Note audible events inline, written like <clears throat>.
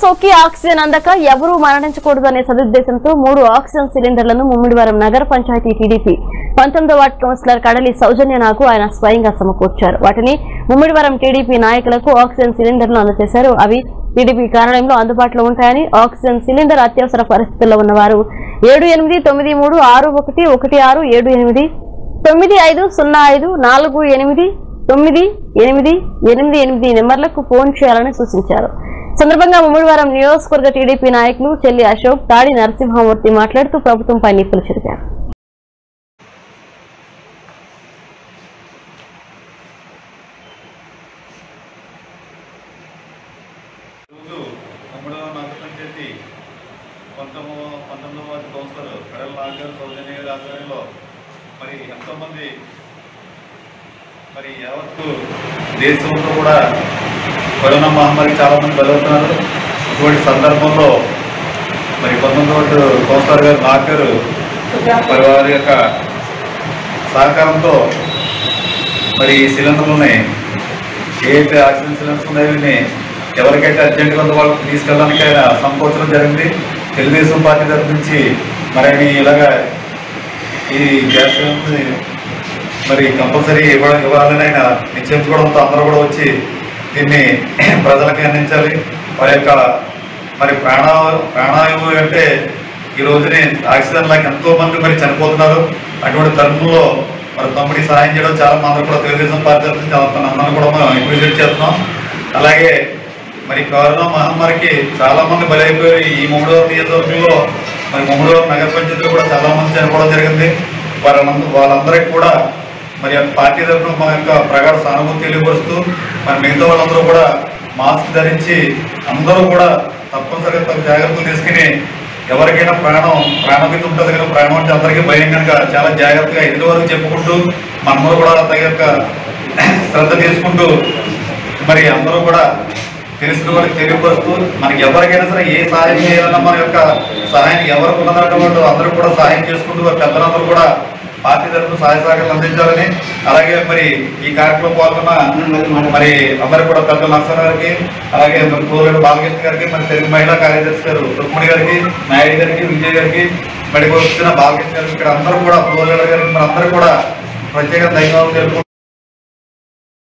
సోకి ఆక్సిజన్ అందక ఎవరూ మరణించకూడదనే సదుద్దేశంతో మూడు ఆక్సిజన్ సిలిండర్లను ముమ్మిడివారం నగర పంచాయతీ టీడీపీ పంతొమ్మిదో వార్డు కౌన్సిలర్ కడలి సౌజన్య నాకు ఆయన స్వయంగా సమకూర్చారు. వాటిని ముమ్మిడివారం టీడీపీ నాయకులకు ఆక్సిజన్ సిలిండర్లు అందజేశారు. అవి టీడీపీ కార్యాలయంలో అందుబాటులో ఉంటాయని ఆక్సిజన్ సిలిండర్ అత్యవసర పరిస్థితుల్లో ఉన్నవారు ఏడు ఎనిమిది తొమ్మిది మూడు ఆరు ఒకటి ఒకటి ఆరు ఏడు ఎనిమిది తొమ్మిది ఐదు సున్నా ఐదు నాలుగు ఎనిమిది తొమ్మిది ఎనిమిది ఎనిమిది ఎనిమిది నెంబర్లకు ఫోన్ చేయాలని సూచించారు. సందర్భంగా ముమ్మిడివారం నియోజకవర్గ టీడీపీ నాయకులు చెల్లి అశోక్ తాడి నరసింహమూర్తి మాట్లాడుతూ ప్రభుత్వంపై నిప్పులు చెరిగారు. మరి ఎంతోమంది మరి యావత్తు దేశంలో కూడా కరోనా మహమ్మారి చాలా మంది బలవుతున్నారు ఇటువంటి సందర్భంలో మరి పంతొమ్మిది కోస్తారు గారు నాగర్ మరి వారి యొక్క సహకారంతో మరి ఈ సిలిండర్లని ఏ ఆక్సిజన్ సిలిండర్స్ ఉన్నాయో ఎవరికైతే అర్జెంటుగా ఉందో వాళ్ళకి తీసుకెళ్ళడానికి ఆయన సంకోచడం జరిగింది. తెలుగుదేశం పార్టీ తరఫు నుంచి మరి ఆయన ఇలాగా ఈ గ్యాస్ సిలిండర్ని మరి కంపల్సరీ ఇవ్వడం ఇవ్వాలని ఆయన నిశ్చయించుకోవడంతో అందరూ కూడా వచ్చి దీన్ని <clears throat> ప్రజలకు అందించాలి. వారి యొక్క మరి ప్రాణ ప్రాణాయువు అంటే ఈ రోజునే ఆక్సిజన్ లాగా ఎంతో మంది మరి చనిపోతున్నారు. అటువంటి తరుణంలో మరి తమ్ముడి సహాయం చేయడం చాలా మంది కూడా తెలుగుదేశం పార్టీ తరఫు చాలా అందరం కూడా మనం అప్రిషియేట్ చేస్తున్నాం. అలాగే మరి కరోనా మహమ్మారికి చాలా మంది బలైపోయి ఈ మూడవ నియోజకవర్గంలో మరి మూడవ నగర పంచాయతీలో కూడా చాలా మంది చనిపోవడం జరిగింది. వారందరూ వాళ్ళందరికీ కూడా మరి పార్టీ తరఫున మా యొక్క ప్రగాఢ సానుభూతి తెలియపరుస్తూ మరి మిగతా వాళ్ళందరూ కూడా మాస్క్ ధరించి అందరూ కూడా తప్పనిసరిగా తగు జాగ్రత్తలు తీసుకుని ఎవరికైనా ప్రాణం ప్రాణభీతి ఉంటుంది కదా ప్రాణం అంటే అందరికీ భయం కనుక చాలా జాగ్రత్తగా ఎదుటి వరకు చెప్పుకుంటూ మనము కూడా తగ్గ శ్రద్ధ తీసుకుంటూ మరి అందరూ కూడా తెలిసిన వాళ్ళకి తెలియపరుస్తూ మనకి ఎవరికైనా సరే ఏ సహాయం చేయాలన్నా మన యొక్క సహాయం ఎవరికి ఉన్నదంటే అందరూ కూడా సహాయం చేసుకుంటూ పెద్దలందరూ కూడా పార్టీ తరఫున సహాయ సహకారాలు అందించాలని అలాగే మరి ఈ కార్యక్రమం పాల్గొన్న మరి అందరు కూడా పెద్ద నర్సర్ గారికి అలాగే కోరుగడ బాలకృష్ణ గారికి మరి తెలుగు మహిళా కార్యదర్శి గారు రుక్మిణి గారికి నాయుడు గారికి విజయ్ గారికి మరి వచ్చిన బాలకృష్ణ గారికి ఇక్కడ అందరూ కూడా కోరుగడ గారికి మరి అందరూ కూడా ప్రత్యేక ధన్యవాదాలు తెలుపు